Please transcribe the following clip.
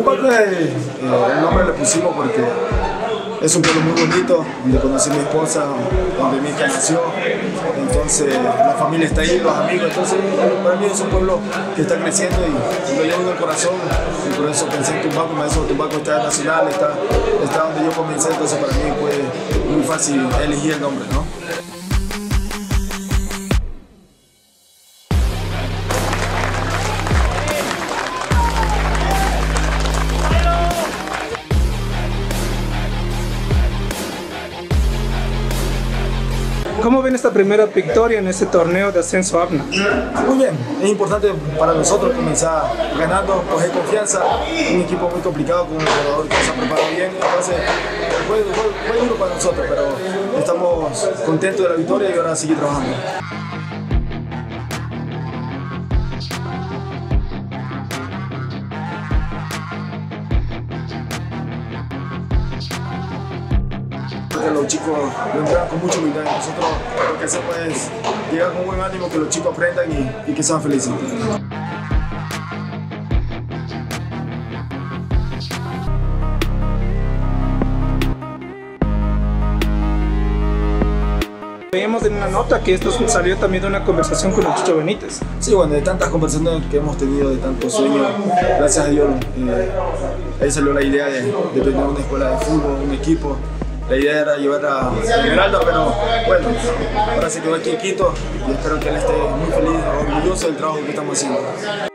Tupac eh, el nombre le pusimos porque es un pueblo muy bonito, donde conocí a mi esposa, donde mi hija nació, entonces la familia está ahí, los amigos, entonces para mí es un pueblo que está creciendo y lo llevo en el corazón. Y por eso pensé en Tumbaco, me dijo Tumbaco está nacional, está, está donde yo comencé, entonces para mí fue muy fácil elegir el nombre, ¿no? ¿Cómo ven esta primera victoria en este torneo de ascenso ABNA? Muy bien, es importante para nosotros comenzar ganando, coger confianza. Un equipo muy complicado con un jugador que se ha preparado bien. Entonces, fue, fue, fue duro para nosotros, pero estamos contentos de la victoria y ahora seguir trabajando. Que los chicos lo entregan con mucha humildad. Nosotros lo que hacemos es llegar con buen ánimo, que los chicos aprendan y, y que sean felices. Veíamos en una nota que esto salió también de una conversación con el Chicho Benítez. Sí, bueno, de tantas conversaciones que hemos tenido, de tantos sueños, gracias a Dios, eh, ahí salió la idea de, de tener una escuela de fútbol, un equipo. La idea era llevar a Esmeralda, pero bueno, ahora se quedó aquí en Quito y espero que él esté muy feliz, orgulloso del trabajo que estamos haciendo.